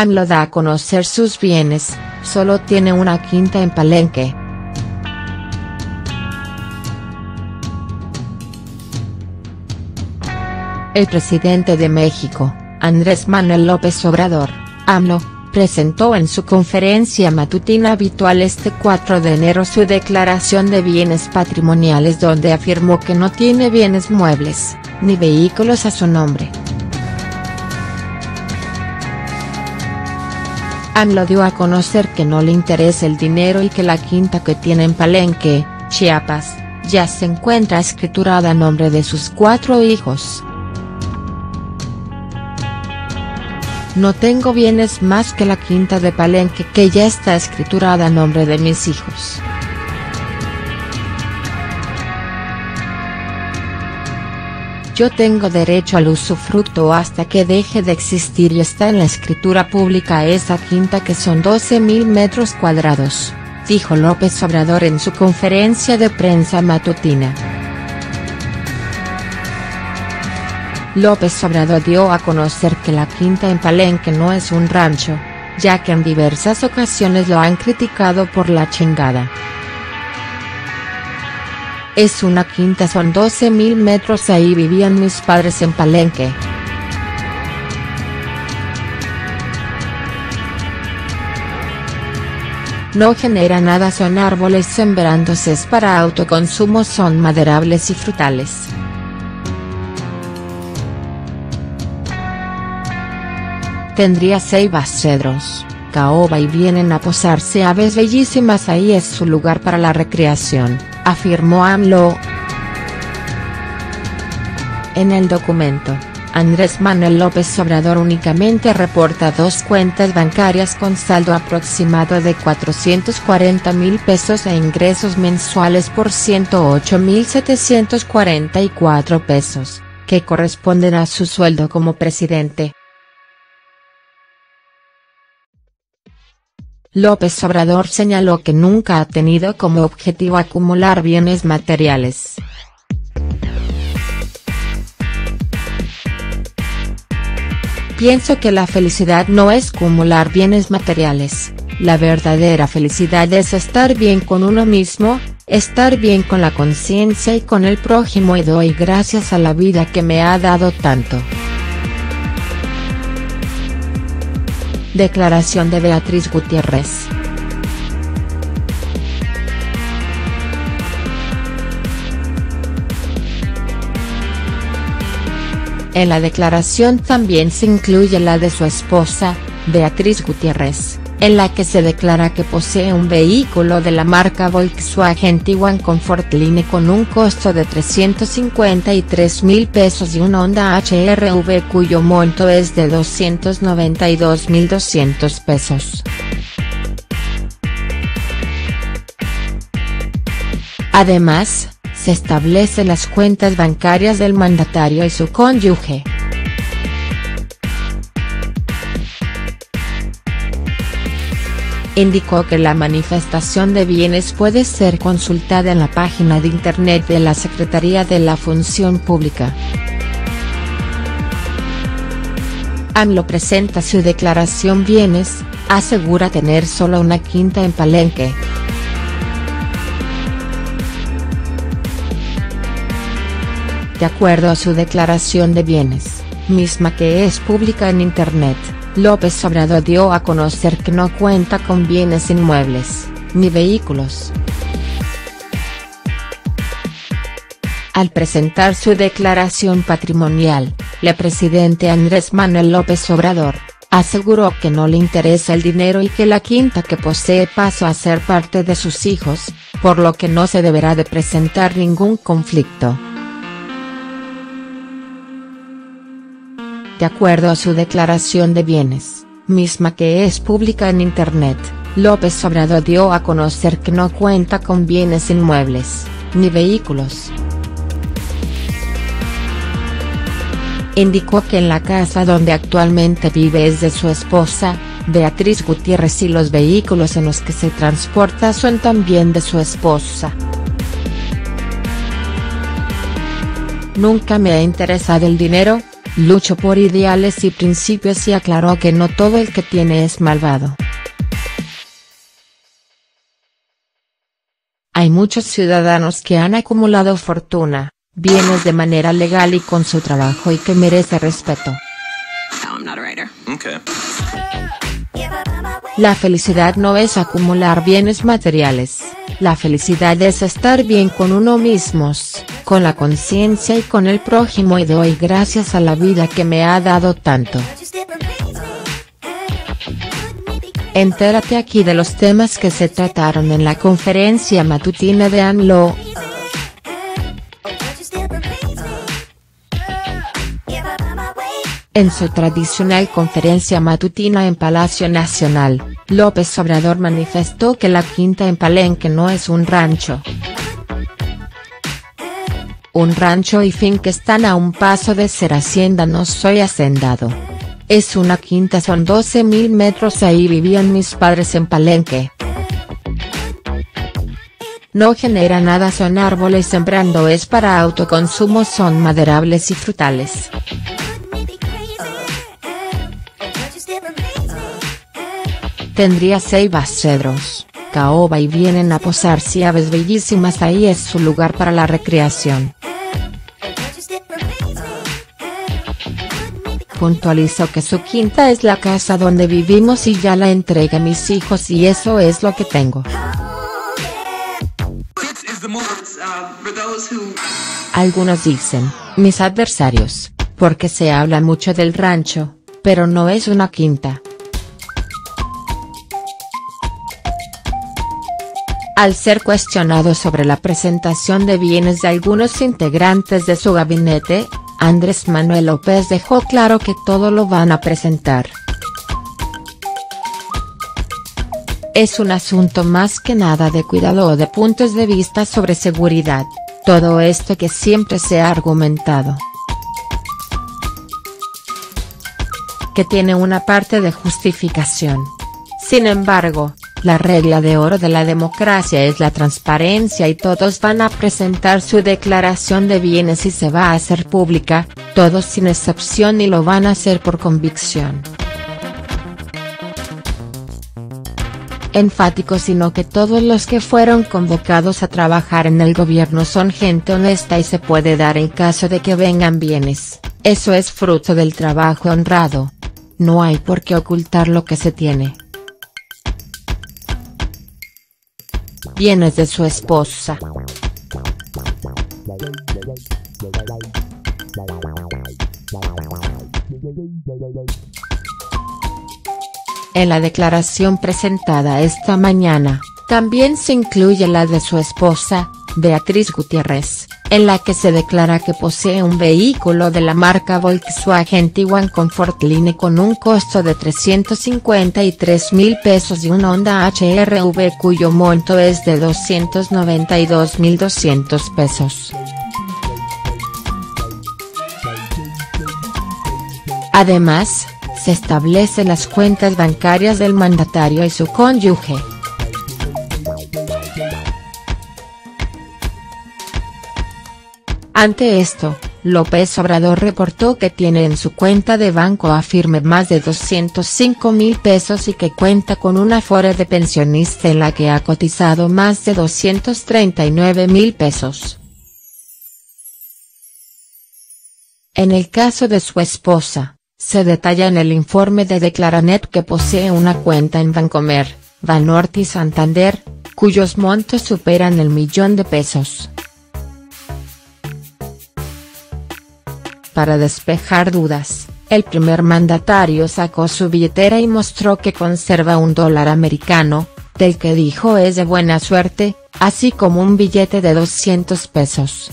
AMLO da a conocer sus bienes, solo tiene una quinta en Palenque. El presidente de México, Andrés Manuel López Obrador, AMLO, presentó en su conferencia matutina habitual este 4 de enero su declaración de bienes patrimoniales donde afirmó que no tiene bienes muebles, ni vehículos a su nombre. AMLO dio a conocer que no le interesa el dinero y que la quinta que tiene en Palenque, Chiapas, ya se encuentra escriturada a nombre de sus cuatro hijos. No tengo bienes más que la quinta de Palenque que ya está escriturada a nombre de mis hijos. Yo tengo derecho al usufructo hasta que deje de existir y está en la escritura pública esa quinta que son 12.000 metros cuadrados, dijo López Obrador en su conferencia de prensa matutina. López Obrador dio a conocer que la quinta en Palenque no es un rancho, ya que en diversas ocasiones lo han criticado por la chingada. Es una quinta son 12 mil metros ahí vivían mis padres en Palenque. No genera nada son árboles sembrándose para autoconsumo son maderables y frutales. Tendría ceibas cedros, caoba y vienen a posarse aves bellísimas ahí es su lugar para la recreación, afirmó AMLO. En el documento, Andrés Manuel López Obrador únicamente reporta dos cuentas bancarias con saldo aproximado de 440 mil pesos e ingresos mensuales por 108 mil 744 pesos, que corresponden a su sueldo como presidente. López Obrador señaló que nunca ha tenido como objetivo acumular bienes materiales. Pienso que la felicidad no es acumular bienes materiales, la verdadera felicidad es estar bien con uno mismo, estar bien con la conciencia y con el prójimo y doy gracias a la vida que me ha dado tanto. Declaración de Beatriz Gutiérrez. En la declaración también se incluye la de su esposa, Beatriz Gutiérrez, en la que se declara que posee un vehículo de la marca Volkswagen Tiguan Comfortline con un costo de 353 mil pesos y un Honda HRV cuyo monto es de 292 mil 200 pesos. Además, se establecen las cuentas bancarias del mandatario y su cónyuge. Indicó que la manifestación de bienes puede ser consultada en la página de internet de la Secretaría de la Función Pública. AMLO presenta su declaración bienes, asegura tener solo una quinta en Palenque. De acuerdo a su declaración de bienes, misma que es pública en internet, López Obrador dio a conocer que no cuenta con bienes inmuebles, ni vehículos. Al presentar su declaración patrimonial, el presidente Andrés Manuel López Obrador, aseguró que no le interesa el dinero y que la quinta que posee pasó a ser parte de sus hijos, por lo que no se deberá de presentar ningún conflicto. De acuerdo a su declaración de bienes, misma que es pública en Internet, López Obrador dio a conocer que no cuenta con bienes inmuebles, ni vehículos. Indicó que en la casa donde actualmente vive es de su esposa, Beatriz Gutiérrez y los vehículos en los que se transporta son también de su esposa. Nunca me ha interesado el dinero, lucho por ideales y principios y aclaró que no todo el que tiene es malvado. Hay muchos ciudadanos que han acumulado fortuna, bienes de manera legal y con su trabajo y que merece respeto. La felicidad no es acumular bienes materiales, la felicidad es estar bien con uno mismos, con la conciencia y con el prójimo y doy gracias a la vida que me ha dado tanto. Entérate aquí de los temas que se trataron en la conferencia matutina de ANLO. En su tradicional conferencia matutina en Palacio Nacional, López Obrador manifestó que la quinta en Palenque no es un rancho. Un rancho y fin que están a un paso de ser hacienda no soy hacendado. Es una quinta son 12 mil metros ahí vivían mis padres en Palenque. No genera nada son árboles sembrando es para autoconsumo son maderables y frutales. Tendría ceibas cedros, caoba y vienen a posarse aves bellísimas ahí es su lugar para la recreación. Puntualizó que su quinta es la casa donde vivimos y ya la entregué a mis hijos y eso es lo que tengo. Algunos dicen, mis adversarios, porque se habla mucho del rancho, pero no es una quinta. Al ser cuestionado sobre la presentación de bienes de algunos integrantes de su gabinete, Andrés Manuel López dejó claro que todo lo van a presentar. Es un asunto más que nada de cuidado o de puntos de vista sobre seguridad, todo esto que siempre se ha argumentado. Que tiene una parte de justificación. Sin embargo, la regla de oro de la democracia es la transparencia y todos van a presentar su declaración de bienes y se va a hacer pública, todos sin excepción y lo van a hacer por convicción. enfático sino que todos los que fueron convocados a trabajar en el gobierno son gente honesta y se puede dar en caso de que vengan bienes, eso es fruto del trabajo honrado. No hay por qué ocultar lo que se tiene. Bienes de su esposa. En la declaración presentada esta mañana, también se incluye la de su esposa, Beatriz Gutiérrez, en la que se declara que posee un vehículo de la marca Volkswagen Tiguan Comfortline con un costo de 353 mil pesos y un Honda HRV cuyo monto es de 292 mil 200 pesos. Además, se establecen las cuentas bancarias del mandatario y su cónyuge. Ante esto, López Obrador reportó que tiene en su cuenta de banco a firme más de 205 mil pesos y que cuenta con una afore de pensionista en la que ha cotizado más de 239 mil pesos. En el caso de su esposa, se detalla en el informe de Declaranet que posee una cuenta en Bancomer, Banorte y Santander, cuyos montos superan el millón de pesos. Para despejar dudas, el primer mandatario sacó su billetera y mostró que conserva un dólar americano, del que dijo es de buena suerte, así como un billete de 200 pesos.